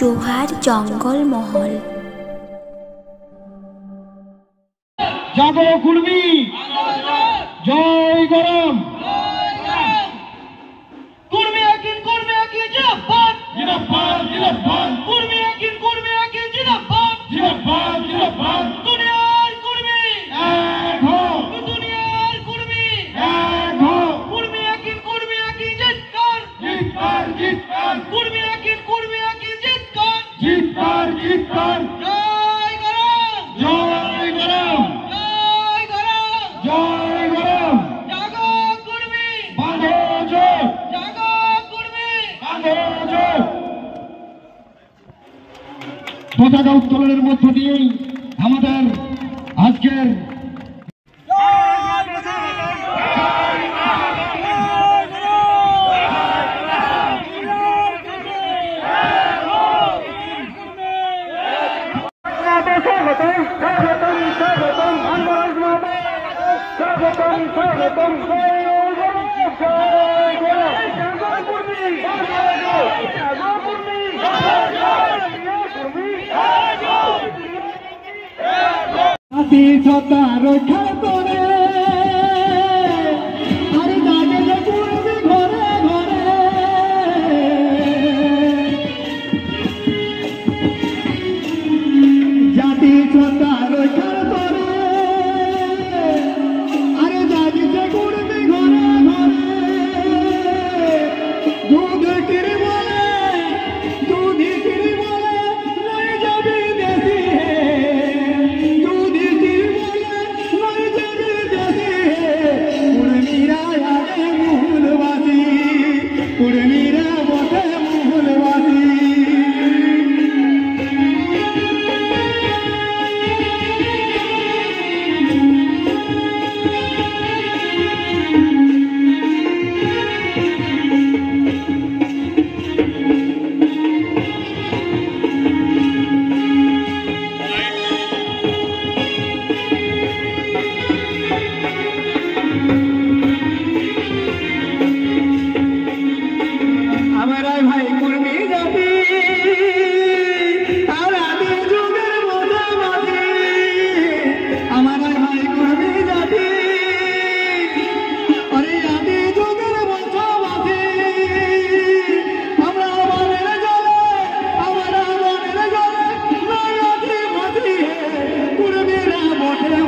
জোহার জঙ্গলমহল যাব কুলবি জয় গরম। পতাকা উত্তোলনের মধ্য দিয়েই আমাদের আজকের স্বাগতম স্বাগতম স্বাগতম জাতি সতা রক্ষা করে আর গানে পড়বে ঘরে ঘরে। জাতি সতা রক্ষা করে আর গানে পড়বে ঘরে ঘরে।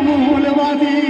മൂലവാദി